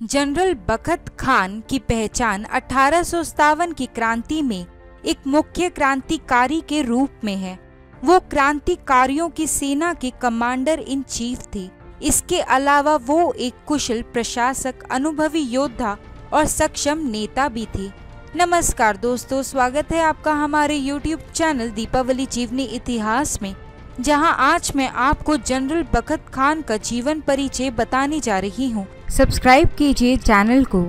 General बखत खान की पहचान अठारह सौ सत्तावन की क्रांति में एक मुख्य क्रांतिकारी के रूप में है। वो क्रांतिकारियों की सेना के कमांडर इन चीफ थे। इसके अलावा वो एक कुशल प्रशासक, अनुभवी योद्धा और सक्षम नेता भी थे। नमस्कार दोस्तों, स्वागत है आपका हमारे YouTube चैनल दीपावली जीवनी इतिहास में, जहाँ आज मैं आपको जनरल बखत खान का जीवन परिचय बताने जा रही हूँ। सब्सक्राइब कीजिए चैनल को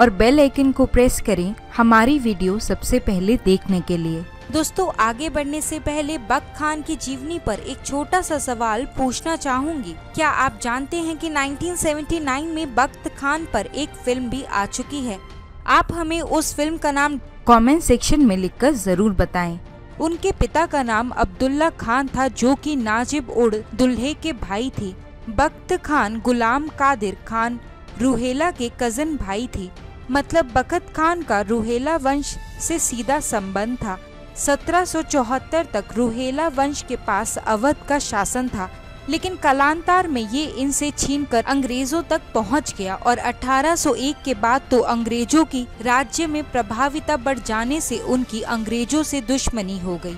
और बेल आइकन को प्रेस करें हमारी वीडियो सबसे पहले देखने के लिए। दोस्तों आगे बढ़ने से पहले बख्त खान की जीवनी पर एक छोटा सा सवाल पूछना चाहूँगी। क्या आप जानते हैं कि 1979 में बख्त खान पर एक फ़िल्म भी आ चुकी है? आप हमें उस फ़िल्म का नाम कमेंट सेक्शन में लिखकर ज़रूर बताएँ। उनके पिता का नाम अब्दुल्ला खान था जो कि नाजिब उड़ दुल्हे के भाई थे। बख्त खान गुलाम कादिर खान रूहेला के कज़न भाई थे। मतलब बखत खान का रूहेला वंश से सीधा संबंध था। 1774 तक रूहेला वंश के पास अवध का शासन था, लेकिन कालांतर में ये इनसे छीनकर अंग्रेज़ों तक पहुँच गया और 1801 के बाद तो अंग्रेज़ों की राज्य में प्रभाविता बढ़ जाने से उनकी अंग्रेज़ों से दुश्मनी हो गई।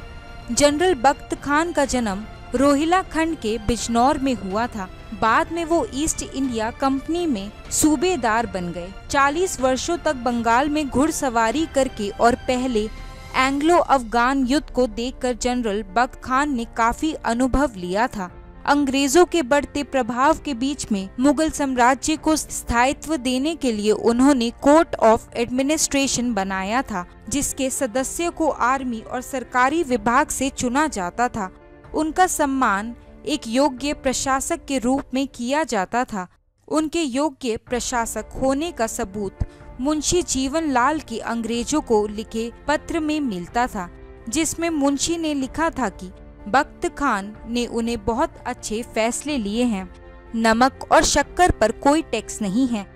जनरल बख्त खान का जन्म रोहिला खंड के बिजनौर में हुआ था। बाद में वो ईस्ट इंडिया कंपनी में सूबेदार बन गए। 40 वर्षों तक बंगाल में घुड़सवारी करके और पहले एंग्लो अफगान युद्ध को देखकर जनरल बख्त खान ने काफ़ी अनुभव लिया था। अंग्रेज़ों के बढ़ते प्रभाव के बीच में मुगल साम्राज्य को स्थायित्व देने के लिए उन्होंने कोर्ट ऑफ़ एडमिनिस्ट्रेशन बनाया था, जिसके सदस्यों को आर्मी और सरकारी विभाग से चुना जाता था। उनका सम्मान एक योग्य प्रशासक के रूप में किया जाता था। उनके योग्य प्रशासक होने का सबूत मुंशी जीवन लाल के अंग्रेज़ों को लिखे पत्र में मिलता था, जिसमें मुंशी ने लिखा था कि बख्त खान ने उन्हें बहुत अच्छे फैसले लिए हैं। नमक और शक्कर पर कोई टैक्स नहीं है।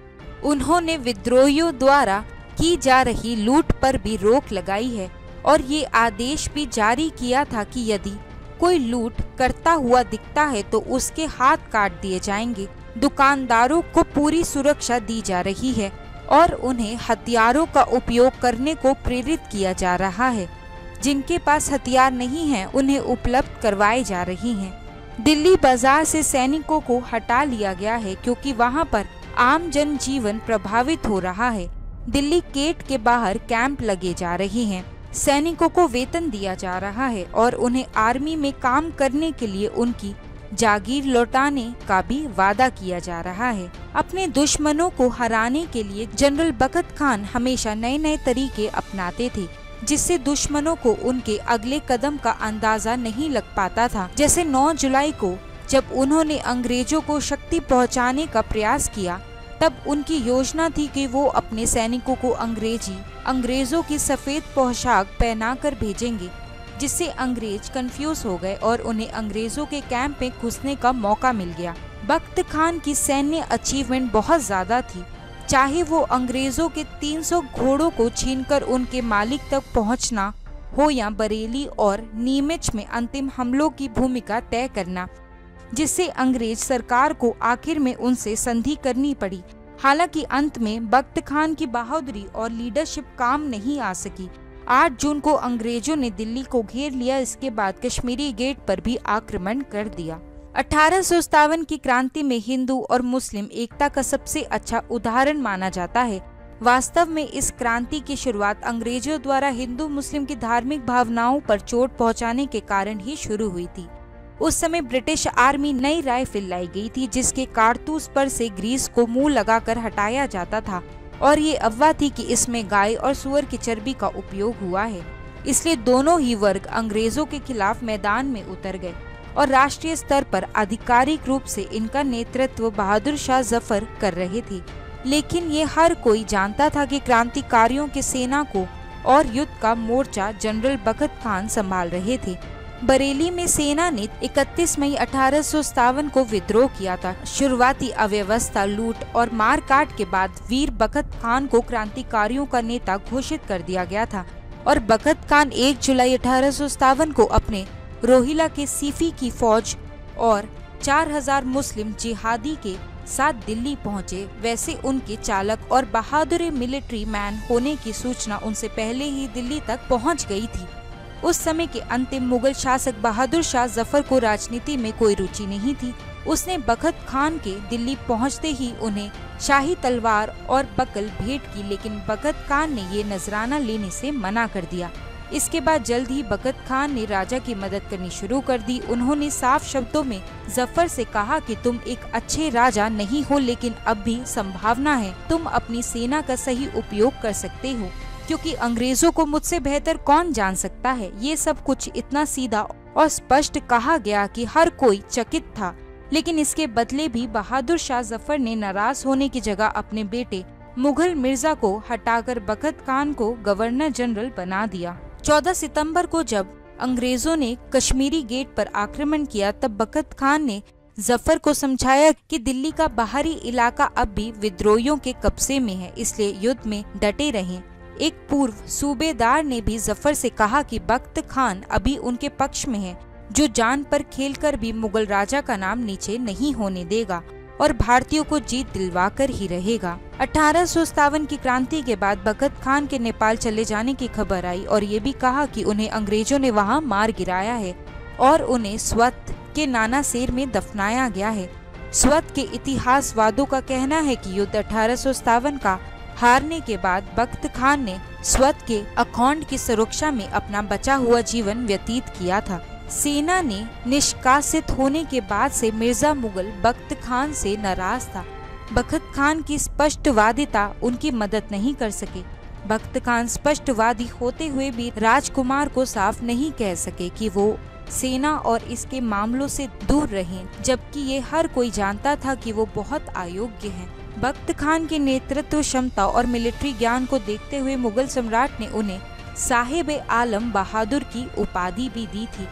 उन्होंने विद्रोहियों द्वारा की जा रही लूट पर भी रोक लगाई है और ये आदेश भी जारी किया था कि यदि कोई लूट करता हुआ दिखता है तो उसके हाथ काट दिए जाएँगे। दुकानदारों को पूरी सुरक्षा दी जा रही है और उन्हें हथियारों का उपयोग करने को प्रेरित किया जा रहा है। जिनके पास हथियार नहीं है, उन्हें उपलब्ध करवाए जा रही हैं। दिल्ली बाज़ार से सैनिकों को हटा लिया गया है क्योंकि वहाँ पर आम जन जीवन प्रभावित हो रहा है। दिल्ली गेट के बाहर कैंप लगे जा रहे हैं। सैनिकों को वेतन दिया जा रहा है और उन्हें आर्मी में काम करने के लिए उनकी जागीर लौटाने का भी वादा किया जा रहा है। अपने दुश्मनों को हराने के लिए जनरल बकत खान हमेशा नए नए तरीके अपनाते थे, जिससे दुश्मनों को उनके अगले कदम का अंदाज़ा नहीं लग पाता था। जैसे 9 जुलाई को जब उन्होंने अंग्रेज़ों को शक्ति पहुँचाने का प्रयास किया, तब उनकी योजना थी कि वो अपने सैनिकों को अंग्रेज़ी अंग्रेज़ों की सफ़ेद पोशाक पहनाकर भेजेंगे, जिससे अंग्रेज़ कंफ्यूज हो गए और उन्हें अंग्रेज़ों के कैंप में घुसने का मौका मिल गया। बख्त खान की सैन्य अचीवमेंट बहुत ज़्यादा थी। चाहे वो अंग्रेज़ों के 300 घोड़ों को छीनकर उनके मालिक तक पहुँचना हो या बरेली और नीमिच में अंतिम हमलों की भूमिका तय करना, जिससे अंग्रेज़ सरकार को आखिर में उनसे संधि करनी पड़ी। हालाँकि अंत में बख्त खान की बहादुरी और लीडरशिप काम नहीं आ सकी। 8 जून को अंग्रेज़ों ने दिल्ली को घेर लिया, इसके बाद कश्मीरी गेट पर भी आक्रमण कर दिया। अठारह सौ सत्तावन की क्रांति में हिंदू और मुस्लिम एकता का सबसे अच्छा उदाहरण माना जाता है। वास्तव में इस क्रांति की शुरुआत अंग्रेज़ों द्वारा हिंदू मुस्लिम की धार्मिक भावनाओं पर चोट पहुँचाने के कारण ही शुरू हुई थी। उस समय ब्रिटिश आर्मी नई राइफल लाई गई थी, जिसके कारतूस पर से ग्रीस को मुँह लगाकर हटाया जाता था। और ये अफवाह थी कि इसमें गाय और सुअर की चर्बी का उपयोग हुआ है। इसलिए दोनों ही वर्ग अंग्रेज़ों के खिलाफ मैदान में उतर गए और राष्ट्रीय स्तर पर आधिकारिक रूप से इनका नेतृत्व बहादुर शाह ज़फ़र कर रहे थे। लेकिन ये हर कोई जानता था कि क्रांतिकारियों की सेना को और युद्ध का मोर्चा जनरल बखत खान संभाल रहे थे। बरेली में सेना ने 31 मई अठारह सौ सतावन को विद्रोह किया था। शुरुआती अव्यवस्था, लूट और मारकाट के बाद वीर बखत खान को क्रांतिकारियों का नेता घोषित कर दिया गया था और बखत खान 1 जुलाई अठारह सौ सतावन को अपने रोहिला के सीफी की फौज और 4000 मुस्लिम जिहादी के साथ दिल्ली पहुँचे। वैसे उनके चालक और बहादुर मिलिट्री मैन होने की सूचना उनसे पहले ही दिल्ली तक पहुँच गई थी। उस समय के अंतिम मुगल शासक बहादुर शाह ज़फ़र को राजनीति में कोई रुचि नहीं थी। उसने बखत खान के दिल्ली पहुँचते ही उन्हें शाही तलवार और बकल भेंट की, लेकिन बखत खान ने ये नजराना लेने से मना कर दिया। इसके बाद जल्द ही बकत खान ने राजा की मदद करनी शुरू कर दी। उन्होंने साफ़ शब्दों में ज़फ़र से कहा कि तुम एक अच्छे राजा नहीं हो, लेकिन अब भी संभावना है। तुम अपनी सेना का सही उपयोग कर सकते हो। क्योंकि अंग्रेज़ों को मुझसे बेहतर कौन जान सकता है? ये सब कुछ इतना सीधा और स्पष्ट कहा गया कि हर कोई चकित था। लेकिन इसके बदले भी बहादुर शाह ज़फ़र ने नाराज़ होने की जगह अपने बेटे मुगल मिर्ज़ा को हटाकर बखत खान को गवर्नर जनरल बना दिया। 14 सितंबर को जब अंग्रेज़ों ने कश्मीरी गेट पर आक्रमण किया, तब बखत खान ने ज़फ़र को समझाया कि दिल्ली का बाहरी इलाका अब भी विद्रोहियों के कब्जे में है, इसलिए युद्ध में डटे रहें। एक पूर्व सूबेदार ने भी ज़फ़र से कहा कि बख्त खान अभी उनके पक्ष में है, जो जान पर खेलकर भी मुगल राजा का नाम नीचे नहीं होने देगा और भारतीयों को जीत दिलवा कर ही रहेगा। अठारह की क्रांति के बाद बखत खान के नेपाल चले जाने की खबर आई और ये भी कहा कि उन्हें अंग्रेज़ों ने वहाँ मार गिराया है और उन्हें स्वत के नाना शेर में दफनाया गया है। स्वत के इतिहासवादों का कहना है कि युद्ध अठारह सौ सत्तावन का हारने के बाद बख्त खान ने स्वत के अखौंड की सुरक्षा में अपना बचा हुआ जीवन व्यतीत किया था। सेना ने निष्कासित होने के बाद से मिर्ज़ा मुगल बख्त खान से नाराज़ था। बख्त खान की स्पष्टवादिता उनकी मदद नहीं कर सके। बख्त खान स्पष्टवादी होते हुए भी राजकुमार को साफ़ नहीं कह सके कि वो सेना और इसके मामलों से दूर रहें, जबकि ये हर कोई जानता था कि वो बहुत अयोग्य हैं। बख्त खान की नेतृत्व, क्षमता और मिलिट्री ज्ञान को देखते हुए मुगल सम्राट ने उन्हें साहेब आलम बहादुर की उपाधि भी दी थी।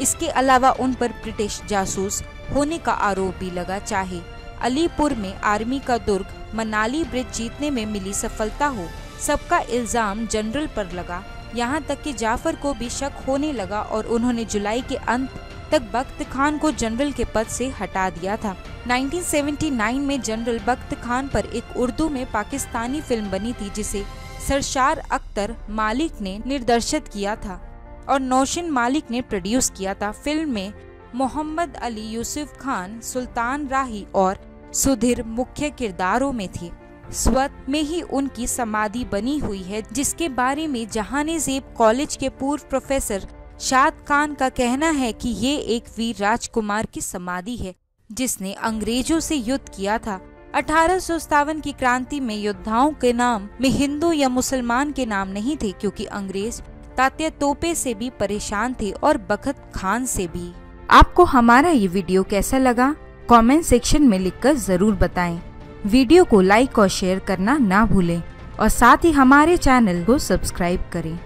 इसके अलावा उन पर ब्रिटिश जासूस होने का आरोप भी लगा। चाहे अलीपुर में आर्मी का दुर्ग मनाली ब्रिज जीतने में मिली सफलता हो, सबका इल्ज़ाम जनरल पर लगा। यहाँ तक कि जाफ़र को भी शक होने लगा और उन्होंने जुलाई के अंत तक बख्त खान को जनरल के पद से हटा दिया था। 1979 में जनरल बख्त खान पर एक उर्दू में पाकिस्तानी फ़िल्म बनी थी, जिसे सरशार अख्तर मालिक ने निर्देशित किया था और नौशिन मालिक ने प्रोड्यूस किया था। फ़िल्म में मोहम्मद अली यूसुफ खान, सुल्तान राही और सुधीर मुख्य किरदारों में थी। स्वत में ही उनकी समाधि बनी हुई है, जिसके बारे में जहानी जेब कॉलेज के पूर्व प्रोफेसर शाद खान का कहना है कि ये एक वीर राजकुमार की समाधि है। जिसने अंग्रेज़ों से युद्ध किया था। अठारह सौ सत्तावन की क्रांति में योद्धाओं के नाम में हिंदू या मुसलमान के नाम नहीं थे, क्योंकि अंग्रेज़ तात्या तोपे से भी परेशान थे और बखत खान से भी। आपको हमारा ये वीडियो कैसा लगा? कमेंट सेक्शन में लिखकर ज़रूर बताएँ। वीडियो को लाइक और शेयर करना ना भूलें और साथ ही हमारे चैनल को सब्सक्राइब करें।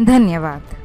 धन्यवाद।